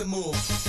the move.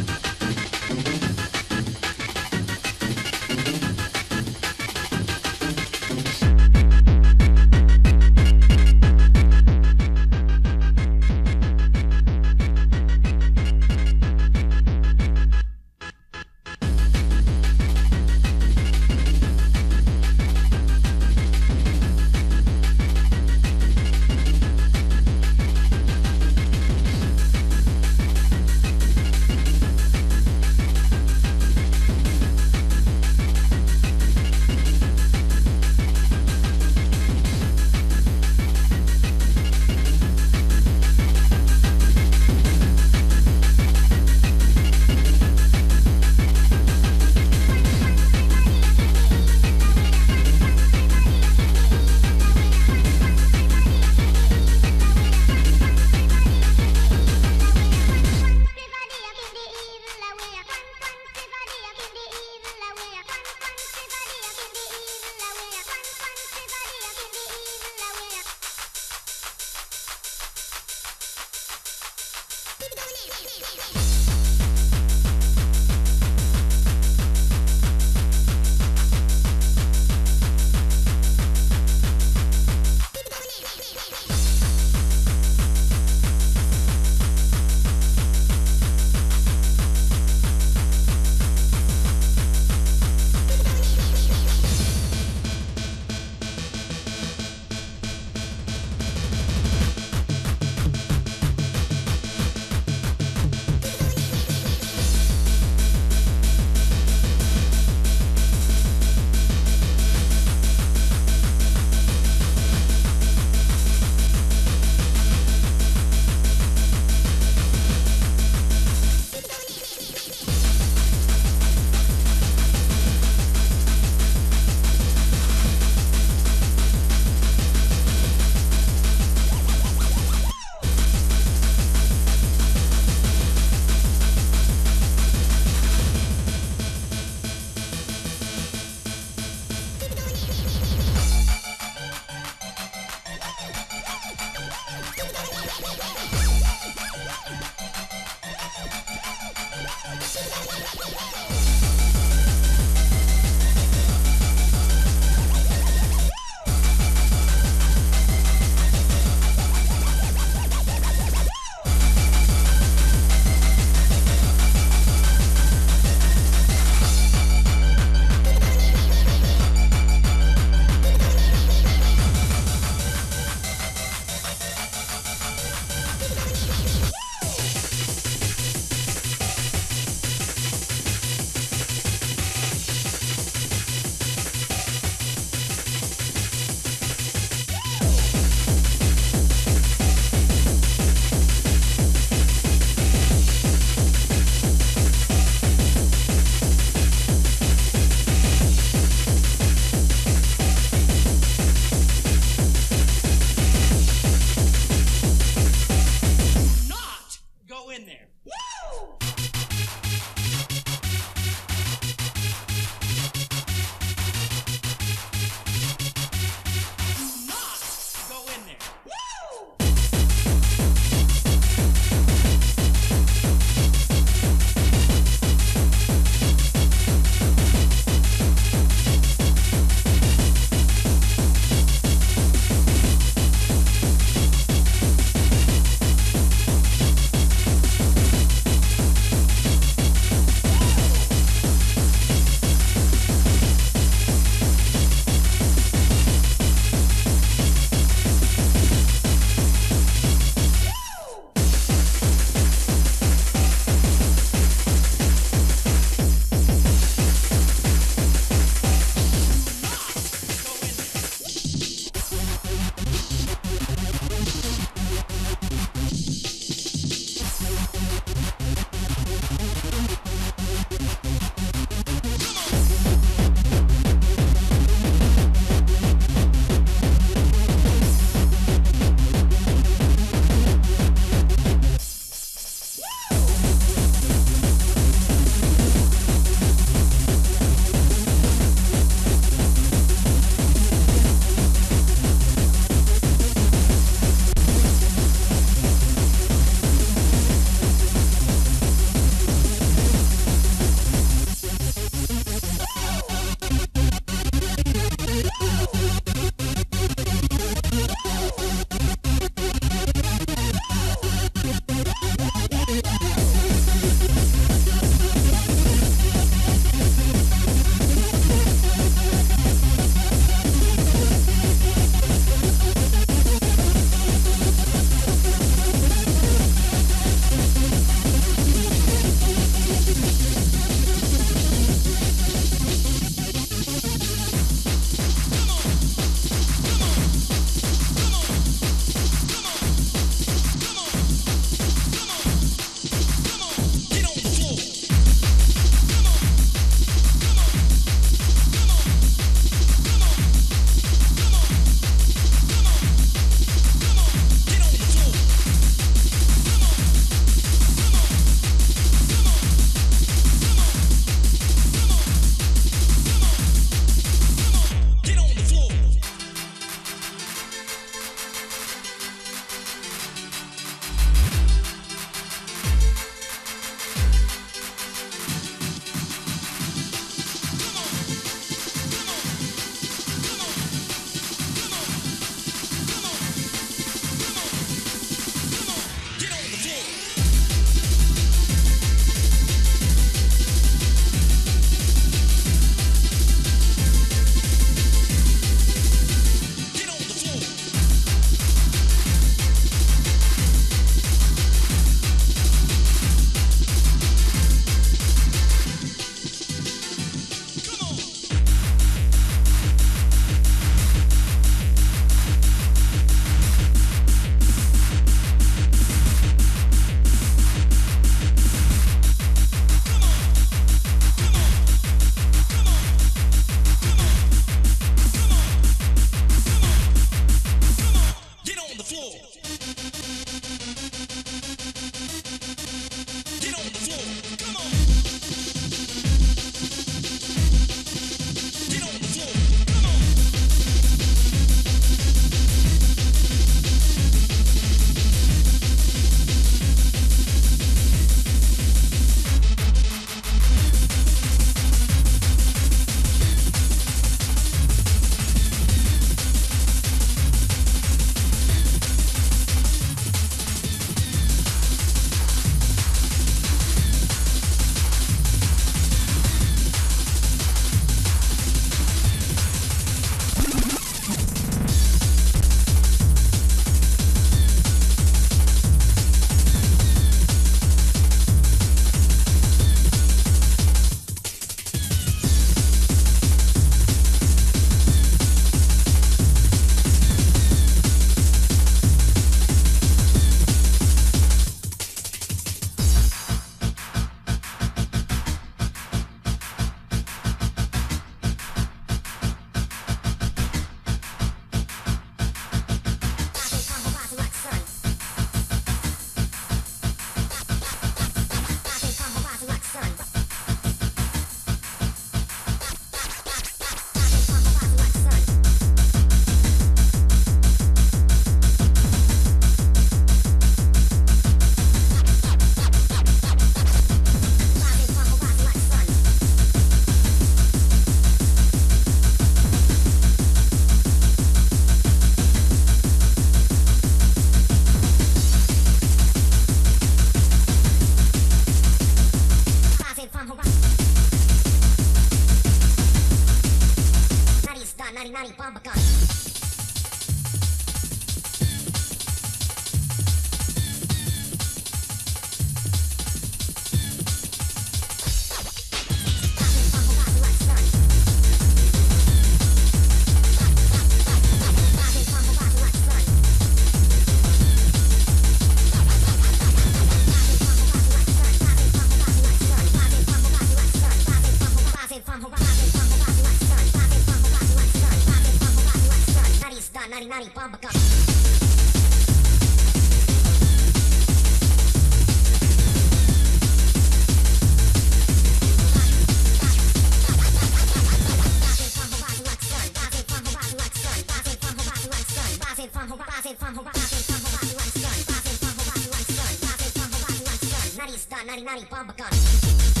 Ninety ninety bomb gun.